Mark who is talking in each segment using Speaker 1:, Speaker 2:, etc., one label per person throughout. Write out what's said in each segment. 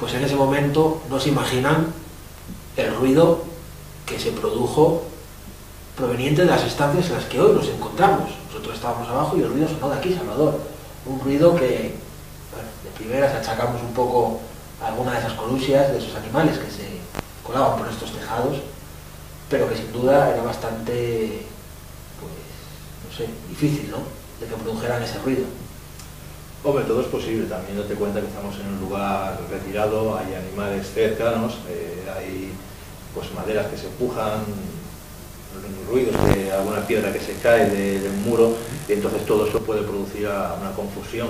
Speaker 1: pues en ese momento no se imaginan el ruido que se produjo proveniente de las estancias en las que hoy nos encontramos. Nosotros estábamos abajo y el ruido sonó de aquí, Salvador. Un ruido que, bueno, de primeras achacamos un poco a alguna de esas colusias, de esos animales que se colaban por estos tejados, pero que sin duda era bastante, pues, no sé, difícil, ¿no? De que produjeran ese ruido.
Speaker 2: Hombre, todo es posible. También date cuenta que estamos en un lugar retirado, hay animales cercanos, eh, hay pues maderas que se empujan, ruidos de alguna piedra que se cae de, un muro, y entonces todo eso puede producir una confusión.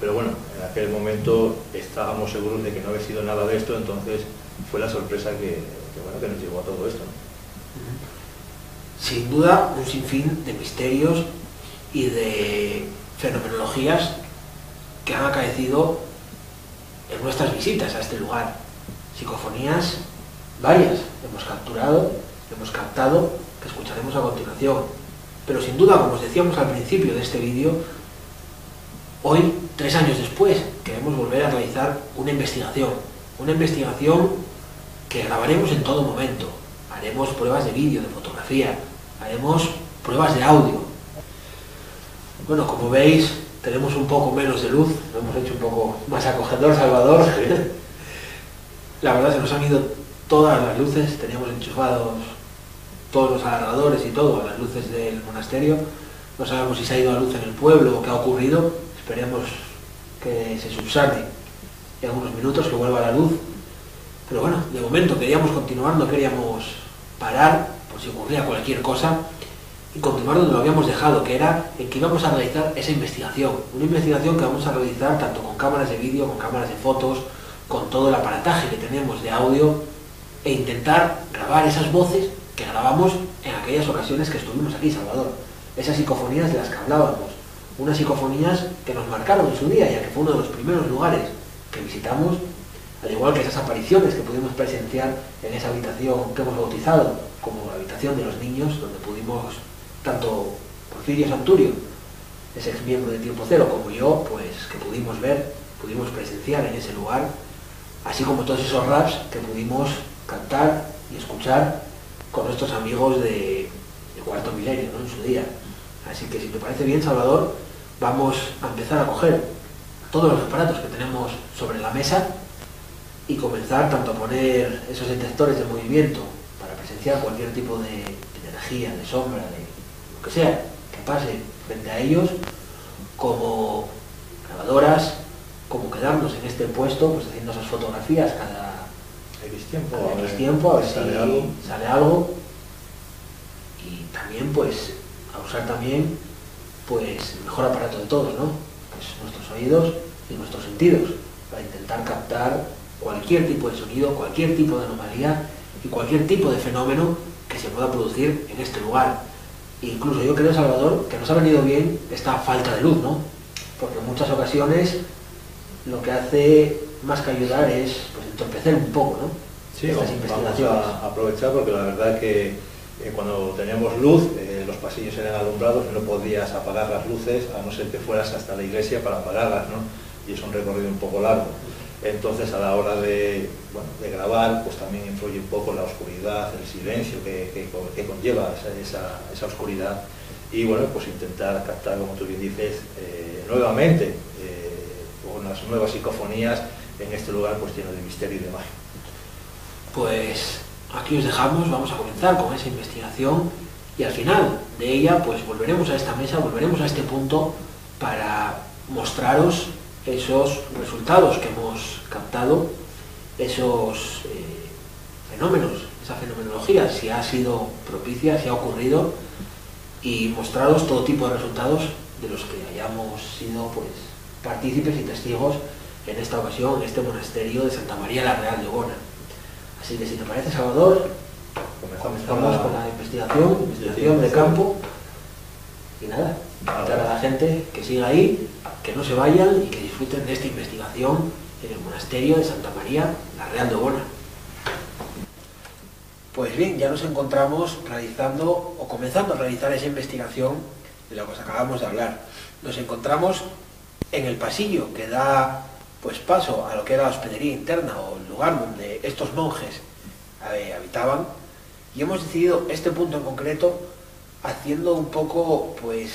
Speaker 2: Pero bueno, en aquel momento estábamos seguros de que no había sido nada de esto, entonces fue la sorpresa que, bueno, que nos llevó a todo esto.
Speaker 1: Sin duda, un sinfín de misterios y de fenomenologías que han acaecido en nuestras visitas a este lugar. Psicofonías varias hemos capturado, hemos captado, que escucharemos a continuación. Pero sin duda, como os decíamos al principio de este vídeo, hoy, tres años después, queremos volver a realizar una investigación. Una investigación que grabaremos en todo momento. Haremos pruebas de vídeo, de fotografía, haremos pruebas de audio. Bueno, como veis, tenemos un poco menos de luz, lo hemos hecho un poco más acogedor, Salvador. La verdad se nos han ido todas las luces, teníamos enchufados todos los alargadores y todo las luces del monasterio. No sabemos si se ha ido la luz en el pueblo o qué ha ocurrido. Esperemos que se subsane en unos minutos, que vuelva la luz. Pero bueno, de momento queríamos continuar, no queríamos parar por si ocurría cualquier cosa y continuar donde lo habíamos dejado, que era en que íbamos a realizar esa investigación. Una investigación que vamos a realizar tanto con cámaras de vídeo, con cámaras de fotos, con todo el aparataje que tenemos de audio e intentar grabar esas voces que grabamos en aquellas ocasiones que estuvimos aquí, Salvador. Esas psicofonías de las que hablábamos. Unas psicofonías que nos marcaron en su día, ya que fue uno de los primeros lugares que visitamos, al igual que esas apariciones que pudimos presenciar en esa habitación que hemos bautizado como la habitación de los niños, donde pudimos, tanto Porfirio Santurio, ese ex miembro de Tiempo Cero, como yo, pues que pudimos ver, pudimos presenciar en ese lugar, así como todos esos raps que pudimos cantar y escuchar con nuestros amigos de, Cuarto Milenio, ¿no? En su día. Así que si te parece bien, Salvador, vamos a empezar a coger todos los aparatos que tenemos sobre la mesa y comenzar tanto a poner esos detectores de movimiento para presenciar cualquier tipo de, energía, de sombra, de lo que sea que pase frente a ellos, como grabadoras, como quedarnos en este puesto, pues haciendo esas fotografías cada
Speaker 2: tiempo,
Speaker 1: a ver, tiempo, a ver si sale algo. sale algo. Y también pues a usar también pues el mejor aparato de todos, ¿no? Pues nuestros oídos y nuestros sentidos, para intentar captar cualquier tipo de sonido, cualquier tipo de anomalía y cualquier tipo de fenómeno que se pueda producir en este lugar. Incluso yo creo, Salvador, que nos ha venido bien esta falta de luz, ¿no? Porque en muchas ocasiones lo que hace más que ayudar es pues, entorpecer un poco, ¿no?
Speaker 2: Sí, vamos, a aprovechar porque la verdad que eh, cuando teníamos luz, eh, los pasillos eran alumbrados y no podías apagar las luces a no ser que fueras hasta la iglesia para apagarlas, ¿no? Y es un recorrido un poco largo. Entonces a la hora de, grabar, pues también influye un poco la oscuridad, el silencio que, conlleva esa, oscuridad. Y bueno, pues intentar captar, como tú bien dices, eh, nuevamente unas nuevas psicofonías en este lugar pues lleno de misterio y de magia.
Speaker 1: Pues aquí os dejamos, vamos a comenzar con esa investigación y al final de ella pues volveremos a esta mesa, volveremos a este punto para mostraros esos resultados que hemos captado, esos eh, fenómenos, esa fenomenología, si ha sido propicia, si ha ocurrido y mostraros todo tipo de resultados de los que hayamos sido pues partícipes y testigos en esta ocasión en este monasterio de Santa María la Real de Ogona. Así que si te parece, Salvador, comenzamos con la investigación, investigación de campo. Y nada, invitar a la gente que siga ahí, que no se vayan y que disfruten de esta investigación en el monasterio de Santa María la Real de Ogona. Pues bien, ya nos encontramos realizando o comenzando a realizar esa investigación de la que os acabamos de hablar. Nos encontramos en el pasillo que da pues paso a lo que era la hospedería interna o el lugar donde estos monjes eh, habitaban y hemos decidido este punto en concreto haciendo un poco pues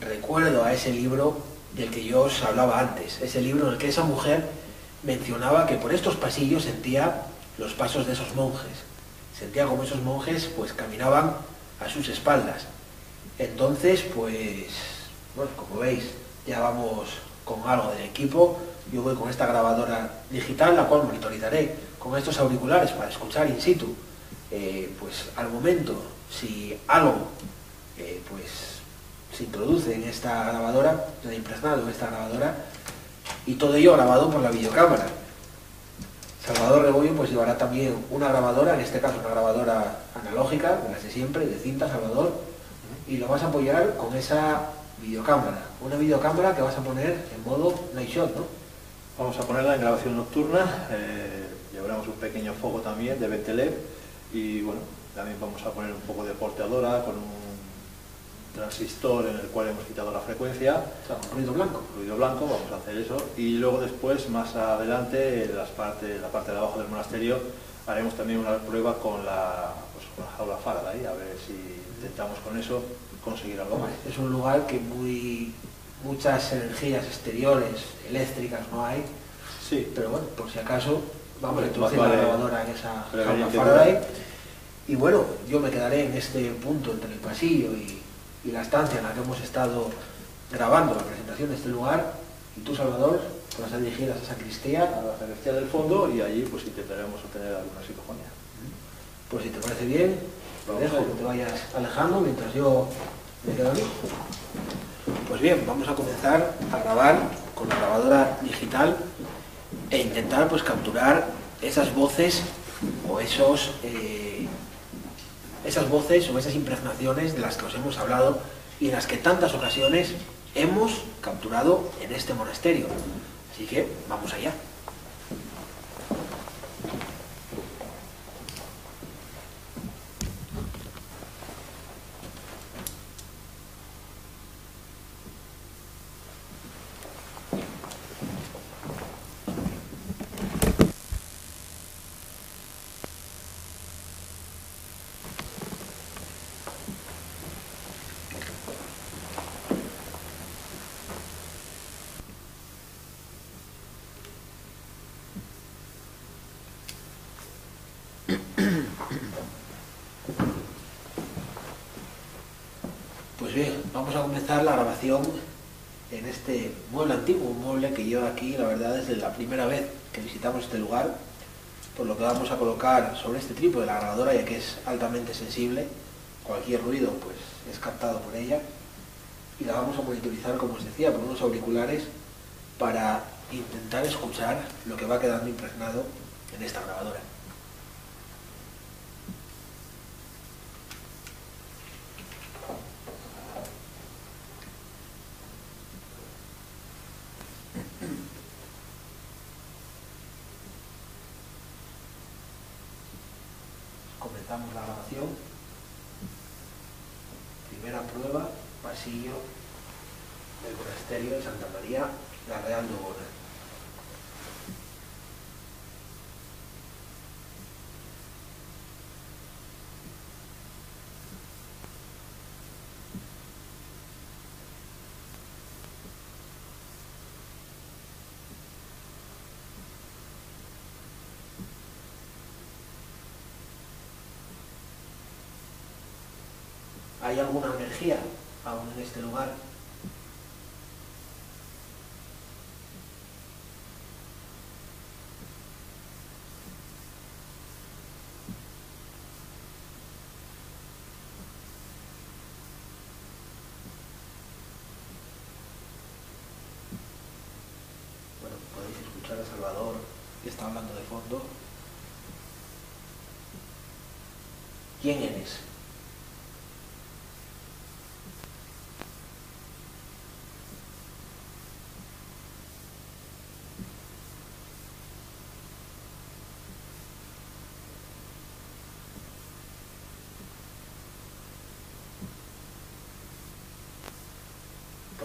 Speaker 1: recuerdo a ese libro del que yo os hablaba antes, ese libro en el que esa mujer mencionaba que por estos pasillos sentía los pasos de esos monjes, sentía como esos monjes pues caminaban a sus espaldas. Entonces, pues, bueno, como veis, ya vamos con algo del equipo. Yo voy con esta grabadora digital, la cual monitorizaré con estos auriculares para escuchar in situ. Eh, pues al momento, si algo eh, pues, se introduce en esta grabadora, se ha impregnado en esta grabadora, y todo ello grabado por la videocámara. Salvador Rebollo pues llevará también una grabadora, en este caso una grabadora analógica, de las de siempre, de cinta, Salvador, y lo vas a apoyar con esa videocámara. Una videocámara que vas a poner en modo night shot, ¿no?
Speaker 2: Vamos a ponerla en grabación nocturna, eh, llevaremos un pequeño foco también de 20 LED y bueno, también vamos a poner un poco de porteadora con un transistor en el cual hemos quitado la frecuencia.
Speaker 1: O sea, ruido blanco.
Speaker 2: Ruido blanco, vamos a hacer eso. Y luego después, más adelante, en las parte, la parte de abajo del monasterio, haremos también una prueba con la, pues, con la jaula Faraday, a ver si intentamos con eso conseguir algo más.
Speaker 1: Es un lugar que muy muchas energías exteriores, eléctricas no hay,
Speaker 2: Sí,
Speaker 1: pero bueno, por si acaso vamos a introducir la grabadora en esa jaula Faraday. Y bueno, yo me quedaré en este punto entre el pasillo y, y la estancia en la que hemos estado grabando la presentación de este lugar. Y tú, Salvador, te vas a dirigir a esa sacristía.
Speaker 2: a la sacristía del fondo y allí pues intentaremos obtener alguna psicofonía.
Speaker 1: Pues si te parece bien, te dejo
Speaker 2: a
Speaker 1: que te vayas alejando mientras yo me quedo aquí. Pues bien, vamos a comenzar a grabar con la grabadora digital e intentar pues capturar esas voces o esos eh, esas voces o esas impregnaciones de las que os hemos hablado y en las que tantas ocasiones hemos capturado en este monasterio. Así que vamos allá. Vamos a comenzar la grabación en este mueble antiguo, un mueble que lleva aquí, la verdad, desde la primera vez que visitamos este lugar, por lo que vamos a colocar sobre este trípode de la grabadora, ya que es altamente sensible, cualquier ruido pues es captado por ella, y la vamos a monitorizar, como os decía, por unos auriculares para intentar escuchar lo que va quedando impregnado en esta grabadora. Comenzamos la grabación. Primera prueba, pasillo del monasterio de Santa María, la Real de Ogona. ¿Hay alguna energía aún en este lugar? Bueno, podéis escuchar a Salvador que está hablando de fondo. ¿Quién eres?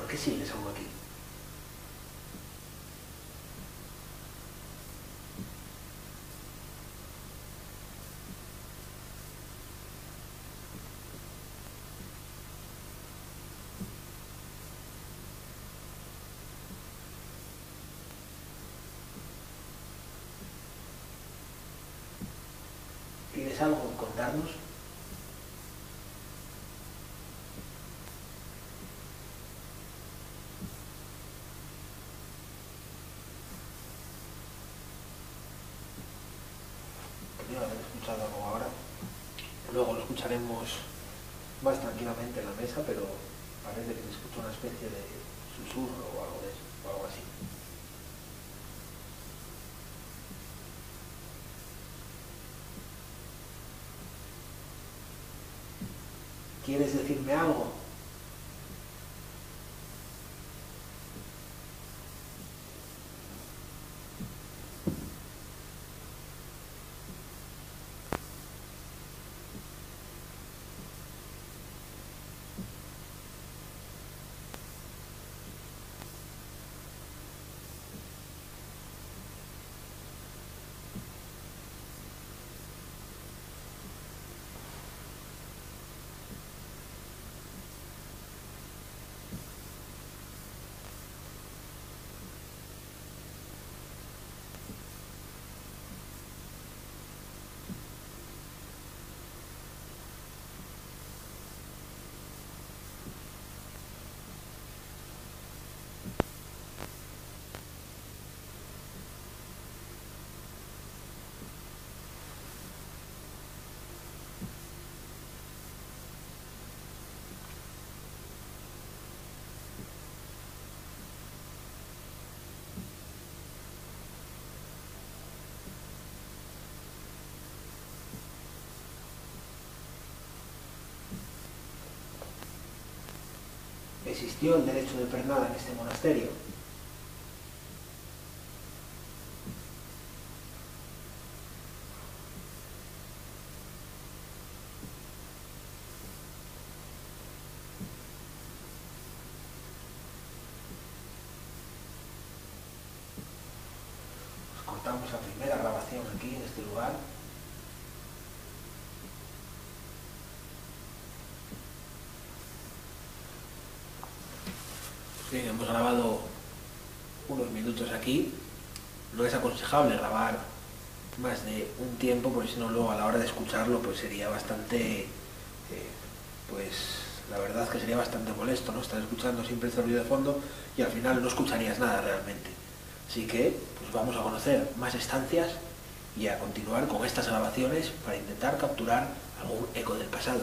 Speaker 1: ¿qué sigue San Joaquín? ¿Tienes algo que contarnos? Mesa, pero parece que se escucha una especie de susurro o algo de eso, o algo así. ¿Quieres decirme algo? ¿Existió el derecho de pernada en este monasterio? Os cortamos la primera grabación aquí en este lugar. Hemos grabado unos minutos aquí. No es aconsejable grabar más de un tiempo, porque si no luego a la hora de escucharlo pues sería bastante, eh, pues la verdad es que sería bastante molesto, ¿no? Estar escuchando siempre este ruido de fondo y al final no escucharías nada realmente. Así que pues vamos a conocer más estancias y a continuar con estas grabaciones para intentar capturar algún eco del pasado.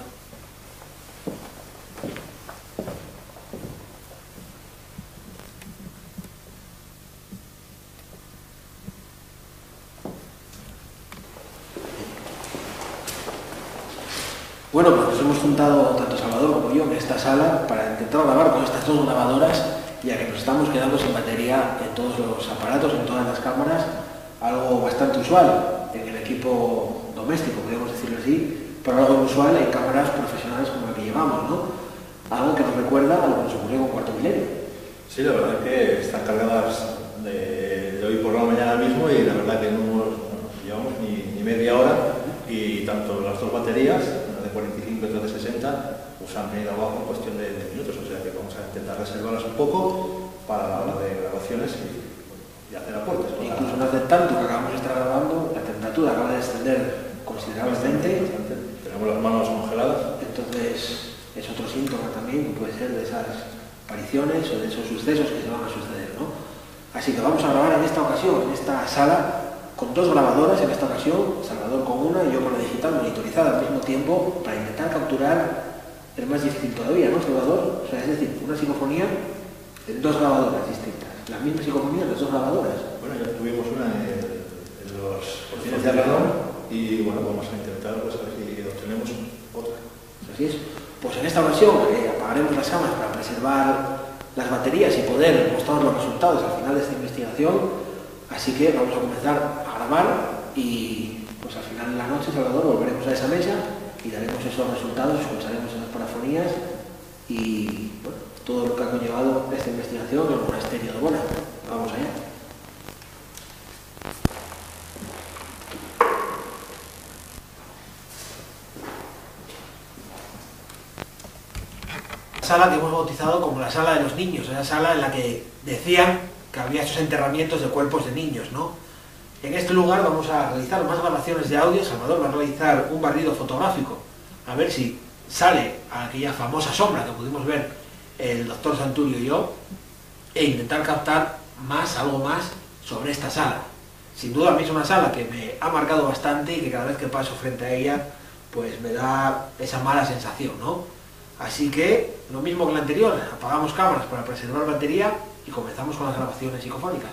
Speaker 1: Bueno, pues nos hemos juntado tanto Salvador como yo en esta sala para intentar grabar con estas dos grabadoras, ya que nos estamos quedando sin batería en todos los aparatos, en todas las cámaras, algo bastante usual en el equipo doméstico, podríamos decirlo así, pero algo inusual en cámaras profesionales como la que llevamos, ¿no? Algo que nos recuerda a lo que nos ocurrió con Cuarto Milenio.
Speaker 2: Sí, la verdad que están cargadas de, hoy por la mañana mismo y la verdad que no hemos- no llevamos ni, media hora y tanto las dos baterías, 45 y de 60, pues han venido abajo en cuestión de, minutos, o sea que vamos a intentar reservarlas un poco para la hora de grabaciones y, y hacer aportes. ¿no?
Speaker 1: Incluso no hace tanto que acabamos de estar grabando, la temperatura acaba de descender considerablemente.
Speaker 2: Tenemos las manos congeladas.
Speaker 1: entonces es otro síntoma también que puede ser de esas apariciones o de esos sucesos que se van a suceder, ¿no? Así que vamos a grabar en esta ocasión, en esta sala, con dos grabadoras en esta ocasión, Salvador con una y yo con la digital monitorizada al mismo tiempo, para intentar capturar el más difícil todavía, ¿no, Salvador? O sea, es decir, una psicofonía en dos grabadoras distintas, la misma psicofonía en las dos grabadoras.
Speaker 2: Bueno, ya tuvimos una en, en los porcines de Arranón y bueno, vamos a intentar pues, a ver si obtenemos otra.
Speaker 1: Así es. Pues en esta ocasión eh, apagaremos las cámaras para preservar las baterías y poder mostrar los resultados al final de esta investigación. Así que vamos a comenzar y pues al final de la noche, Salvador, volveremos a esa mesa y daremos esos resultados, escucharemos esas parafonías y bueno, todo lo que ha conllevado esta investigación en el monasterio de Bona. Vamos allá. sala que hemos bautizado como la sala de los niños, esa sala en la que decían que había esos enterramientos de cuerpos de niños, ¿no? En este lugar vamos a realizar más grabaciones de audio. Salvador va a realizar un barrido fotográfico a ver si sale aquella famosa sombra que pudimos ver el doctor Santurio y yo e intentar captar más, algo más sobre esta sala. Sin duda a mí es una sala que me ha marcado bastante y que cada vez que paso frente a ella pues me da esa mala sensación, ¿no? Así que, lo mismo que la anterior, apagamos cámaras para preservar batería y comenzamos con las grabaciones psicofónicas.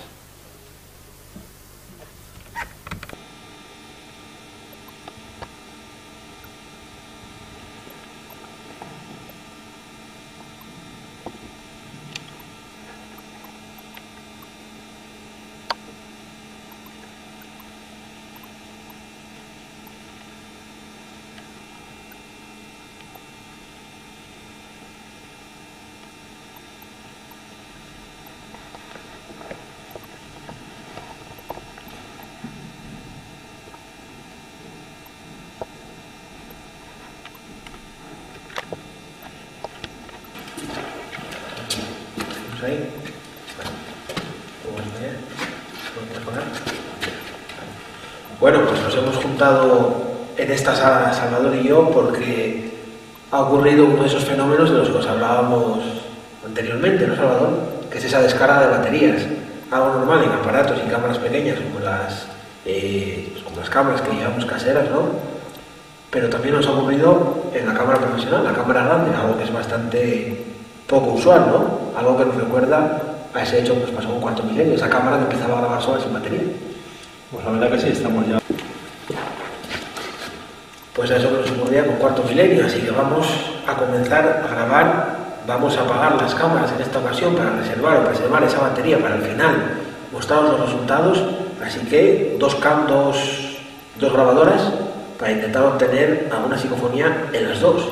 Speaker 1: Ahí. Bueno, pues nos hemos juntado en esta sala Salvador y yo porque ha ocurrido uno de esos fenómenos de los que os hablábamos anteriormente, ¿no, Salvador? Que es esa descarga de baterías. Algo normal en aparatos y cámaras pequeñas como las, eh, pues como las cámaras que llevamos caseras, ¿no? Pero también nos ha ocurrido en la cámara profesional, la cámara grande, algo que es bastante poco usual, ¿no? Algo que nos recuerda a ese hecho que nos pasó un cuarto milenio, esa cámara que empezaba a grabar sola sin batería.
Speaker 2: Pues la verdad que sí, estamos ya.
Speaker 1: Pues a eso que nos ocurría con cuarto milenio, así que vamos a comenzar a grabar, vamos a apagar las cámaras en esta ocasión para reservar o preservar esa batería para el final, mostraros los resultados, así que dos cam, dos, dos grabadoras para intentar obtener alguna psicofonía en las dos.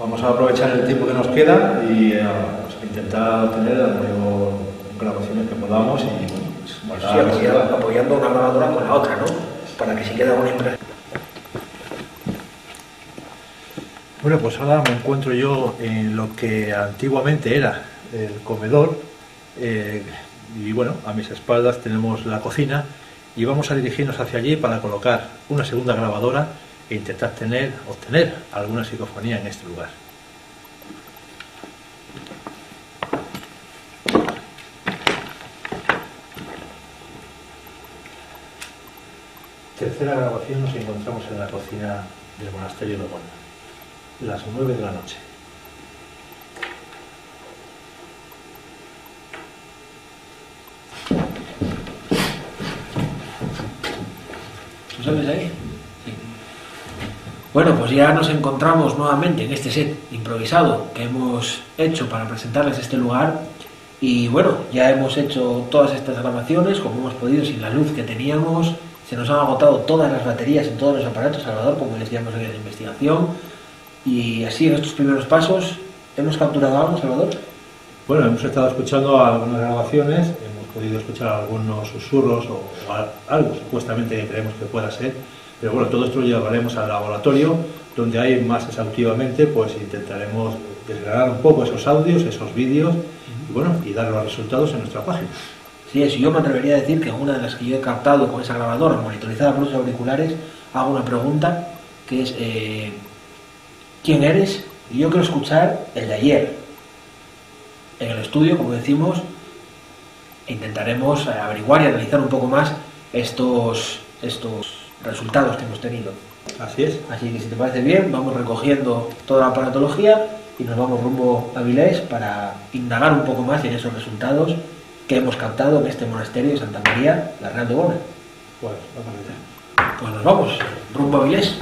Speaker 2: Vamos a aprovechar el tiempo que nos queda y eh, pues, intentar obtener las mayor grabaciones que podamos y
Speaker 1: pues, sí, apoyando, apoyando una grabadora con la otra, ¿no? Para que si queda una impresión.
Speaker 2: Bueno, pues ahora me encuentro yo en lo que antiguamente era el comedor eh, y bueno, a mis espaldas tenemos la cocina y vamos a dirigirnos hacia allí para colocar una segunda grabadora e intentar tener, obtener alguna psicofonía en este lugar. Tercera grabación nos encontramos en la cocina del monasterio de Bona, las nueve de la noche.
Speaker 1: ¿Tú sabes ahí? Bueno, pues ya nos encontramos nuevamente en este set improvisado que hemos hecho para presentarles este lugar. Y bueno, ya hemos hecho todas estas grabaciones como hemos podido sin la luz que teníamos, se nos han agotado todas las baterías en todos los aparatos, Salvador, como decíamos en la investigación. Y así en estos primeros pasos, ¿hemos capturado algo, Salvador?
Speaker 2: Bueno, hemos estado escuchando algunas grabaciones, hemos podido escuchar algunos susurros o, algo supuestamente creemos que pueda ser pero bueno, todo esto lo llevaremos al laboratorio, donde hay más exhaustivamente, pues intentaremos desgranar un poco esos audios, esos vídeos, y bueno, y dar los resultados en nuestra página.
Speaker 1: Sí, eso yo me atrevería a decir que una de las que yo he captado con esa grabadora monitorizada por los auriculares, hago una pregunta que es eh, ¿quién eres? Y yo quiero escuchar el de ayer. En el estudio, como decimos, intentaremos averiguar y analizar un poco más estos, estos resultados que hemos tenido.
Speaker 2: Así es.
Speaker 1: Así que si te parece bien, vamos recogiendo toda la aparatología y nos vamos rumbo a Vilés para indagar un poco más en esos resultados que hemos captado en este monasterio de Santa María, la Real de Bona.
Speaker 2: Pues,
Speaker 1: pues nos vamos, rumbo a Vilés.